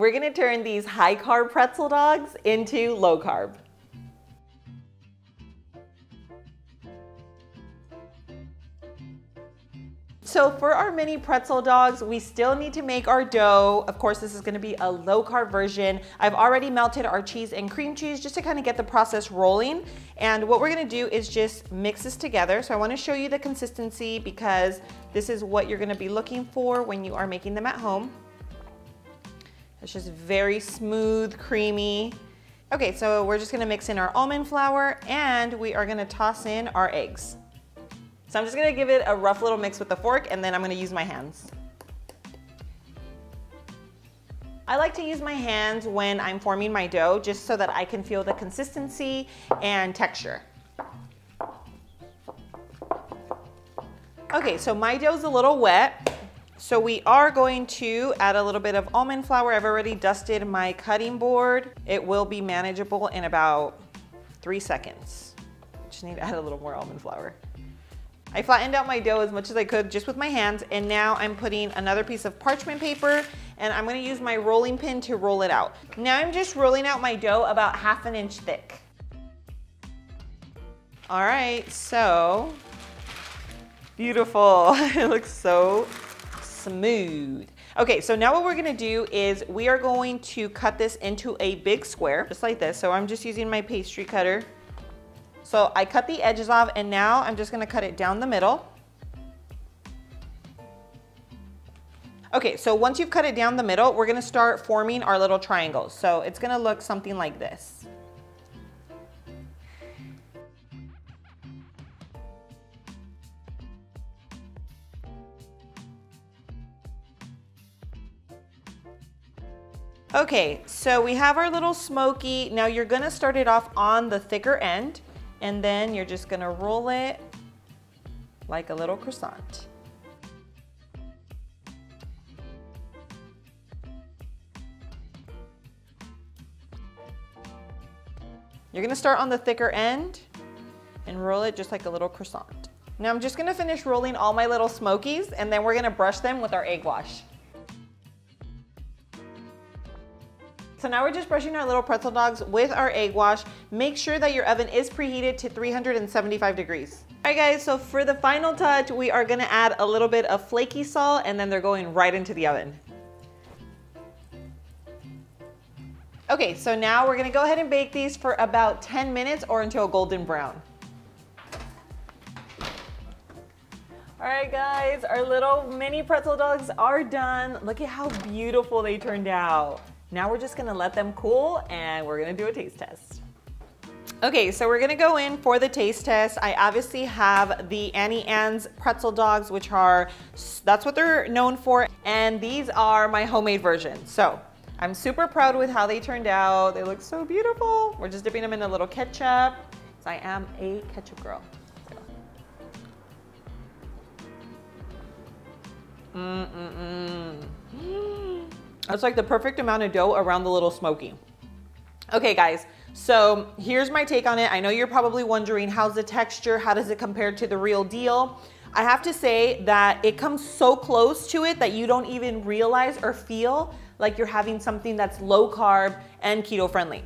we're gonna turn these high carb pretzel dogs into low carb. So for our mini pretzel dogs, we still need to make our dough. Of course, this is gonna be a low carb version. I've already melted our cheese and cream cheese just to kind of get the process rolling. And what we're gonna do is just mix this together. So I wanna show you the consistency because this is what you're gonna be looking for when you are making them at home. It's just very smooth, creamy. Okay, so we're just gonna mix in our almond flour and we are gonna toss in our eggs. So I'm just gonna give it a rough little mix with the fork and then I'm gonna use my hands. I like to use my hands when I'm forming my dough just so that I can feel the consistency and texture. Okay, so my dough's a little wet. So we are going to add a little bit of almond flour. I've already dusted my cutting board. It will be manageable in about three seconds. Just need to add a little more almond flour. I flattened out my dough as much as I could just with my hands and now I'm putting another piece of parchment paper and I'm gonna use my rolling pin to roll it out. Now I'm just rolling out my dough about half an inch thick. All right, so beautiful. it looks so smooth. Okay, so now what we're gonna do is we are going to cut this into a big square, just like this. So I'm just using my pastry cutter so I cut the edges off and now I'm just gonna cut it down the middle. Okay, so once you've cut it down the middle, we're gonna start forming our little triangles. So it's gonna look something like this. Okay, so we have our little smoky. Now you're gonna start it off on the thicker end and then you're just gonna roll it like a little croissant. You're gonna start on the thicker end and roll it just like a little croissant. Now I'm just gonna finish rolling all my little smokies and then we're gonna brush them with our egg wash. So now we're just brushing our little pretzel dogs with our egg wash. Make sure that your oven is preheated to 375 degrees. All right guys, so for the final touch, we are gonna add a little bit of flaky salt and then they're going right into the oven. Okay, so now we're gonna go ahead and bake these for about 10 minutes or until golden brown. All right guys, our little mini pretzel dogs are done. Look at how beautiful they turned out. Now we're just gonna let them cool and we're gonna do a taste test. Okay, so we're gonna go in for the taste test. I obviously have the Auntie Anne's pretzel dogs, which are, that's what they're known for. And these are my homemade version. So I'm super proud with how they turned out. They look so beautiful. We're just dipping them in a little ketchup. So I am a ketchup girl. Mm-mm-mm. That's like the perfect amount of dough around the little smoky. Okay guys, so here's my take on it. I know you're probably wondering how's the texture? How does it compare to the real deal? I have to say that it comes so close to it that you don't even realize or feel like you're having something that's low carb and keto friendly.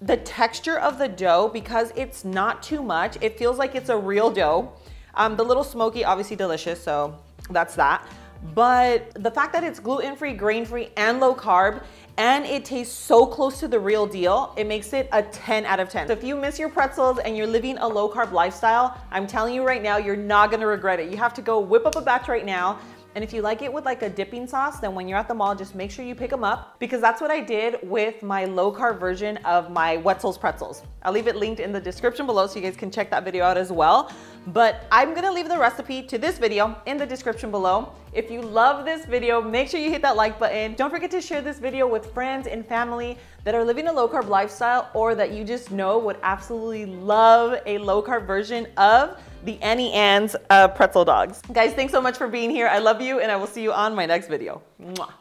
The texture of the dough, because it's not too much, it feels like it's a real dough. Um, the little smoky, obviously delicious, so that's that. But the fact that it's gluten-free, grain-free, and low carb, and it tastes so close to the real deal, it makes it a 10 out of 10. So if you miss your pretzels and you're living a low carb lifestyle, I'm telling you right now, you're not gonna regret it. You have to go whip up a batch right now and if you like it with like a dipping sauce, then when you're at the mall, just make sure you pick them up because that's what I did with my low carb version of my Wetzel's pretzels. I'll leave it linked in the description below so you guys can check that video out as well. But I'm gonna leave the recipe to this video in the description below. If you love this video, make sure you hit that like button. Don't forget to share this video with friends and family that are living a low carb lifestyle or that you just know would absolutely love a low carb version of the Auntie Anne's uh, pretzel dogs. Guys, thanks so much for being here. I love you and I will see you on my next video. Mwah.